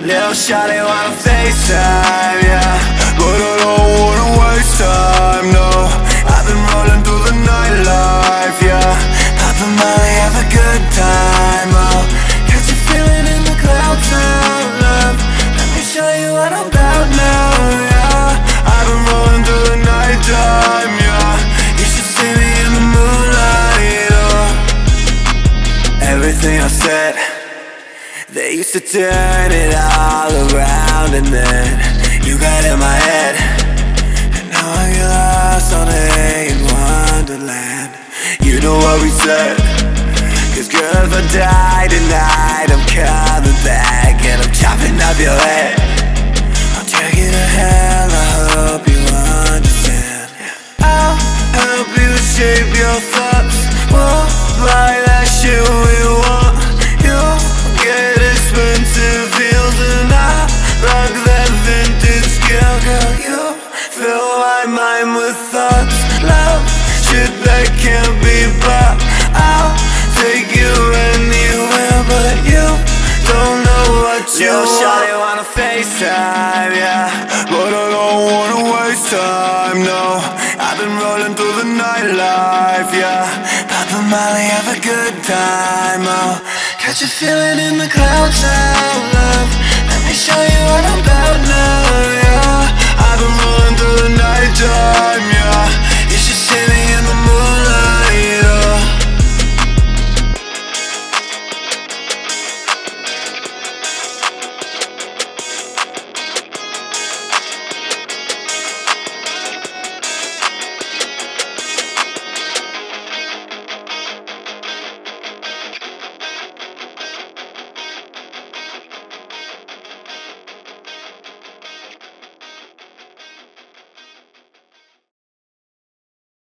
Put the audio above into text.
Little shawty wanna FaceTime, yeah. But I don't wanna waste time, no. I've been rolling through the nightlife, yeah. Papa Molly, have a good time, oh. Catch you feeling in the clouds now, love. Let me show you what I'm about now, yeah. I've been rolling through the nighttime, yeah. You should see me in the moonlight, oh. Everything I said they used to turn it all around and then you got in my head. And now I get lost on a in Wonderland. You know what we said? Cause girl if I die tonight. I'm coming back and I'm chopping off your head. I'll take you to hell, I hope you understand. I'll help you shape your mind with thoughts Love, shit that can't be bought I'll take you anywhere but you. Don't know what you want. Shawty wanna FaceTime, yeah. But I don't wanna waste time, no. I've been rolling through the nightlife, yeah. Papa Molly, have a good time, oh. Catch a feeling in the clouds now, love. Let me show you what I'm about, love